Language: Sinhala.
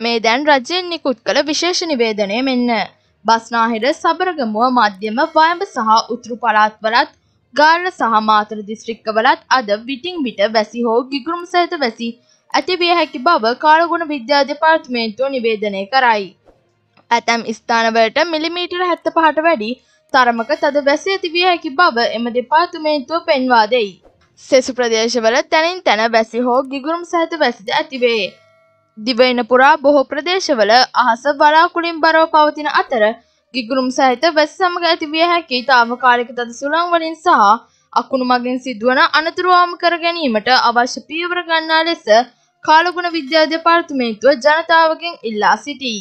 මේ දැන් රජයෙන් නිකුත් කළ විශේෂ නිවේදනය මෙන්න. බස්නාහිර සබරගමුව මධ්‍යම වයඹ සහ උතුරු පළාත්වලත් ගාල්ල සහ මාතර දිස්ත්‍රික්කවලත් අද විටින් විට වැසි හෝ ගිගුරුම් සහිත වැසි ඇතිවිය හැකි බව කාලගුණ විද්‍යා දෙපාර්තමේන්තුව නිවේදනය කරයි. ඇතැම් ස්ථානවලට මිලිමීටර හැත්ත පහට වැඩි තරමක තද වැසි ඇතිවිය හැකි බව එම දෙපාර්තමේන්තුව පෙන්වා දෙයි. සෙසු ප්‍රදේශවල තැනින් තැන වැසි හෝ ගිගුරුම් සහිත වැසිද ඇතිවේ. දිවයින පුරා බොහෝ ප්‍රදේශවල අහස වලාකුළින් බරව පවතින අතර ගිගුරුම් සහිත වැසි සමග ඇතිවිය හැකි තාවකාලික තද සුළං වලින් සහ අකුණු මගින් සිදුවන අනතුරු අවම කර ගැනීමට අවශ්‍ය පියවර ගන්නා ලෙස කාලගුණ විද්‍යා දෙපාර්තමේන්තුව ජනතාවගෙන් ඉල්ලා සිටී.